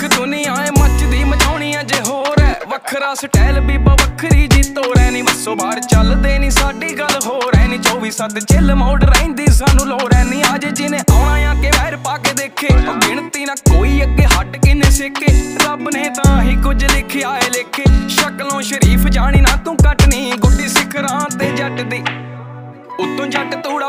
ਦੇਖ ਦੁਨੀਆ ਐ ਮੱਚਦੀ ਮਚਾਉਣੀ ਐ ਜੇ ਹੋਰ ਐ। ਵੱਖਰਾ ਸਟਾਈਲ ਬੀਬਾ ਵੱਖਰੀ ਜੀ ਤੋਰੈ ਨਹੀਂ ਵਸੋ ਬਾਹਰ ਚੱਲਦੇ ਨਹੀਂ ਸਾਡੀ ਗੱਲ ਹੋਰ ਐ ਨਹੀਂ 24 ਸੱਤ ਚਿੱਲ ਮੋੜ ਰਹਿੰਦੀ, ਸਾਨੂੰ ਲੋੜ ਐ ਨਹੀਂ ਅੱਜ ਜਿਹਨੇ ਆਉਣਾ ਆ ਕੇ ਵੈਰ ਪਾ ਕੇ ਦੇਖੇ। ਗਿਣਤੀ ਨਾ ਕੋਈ ਅੱਗੇ ਹੱਟ ਕਿਨੇ ਸੇਕੇ। ਰੱਬ ਨੇ ਤਾਂ ਹੀ ਕੁਝ ਲਿਖਿਆ ਏ ਲੇਖੇ। ਸ਼ਕਲੋਂ ਸ਼ਰੀਫ ਜਾਣੀ ਨਾ ਤੂੰ ਕੱਟਣੀ। ਗੁੱਡੀ ਸਿਖਰਾਂ ਤੇ ਜੱਟ ਦੀ। ਉਤੋਂ ਜੱਟ ਤੂੜਾ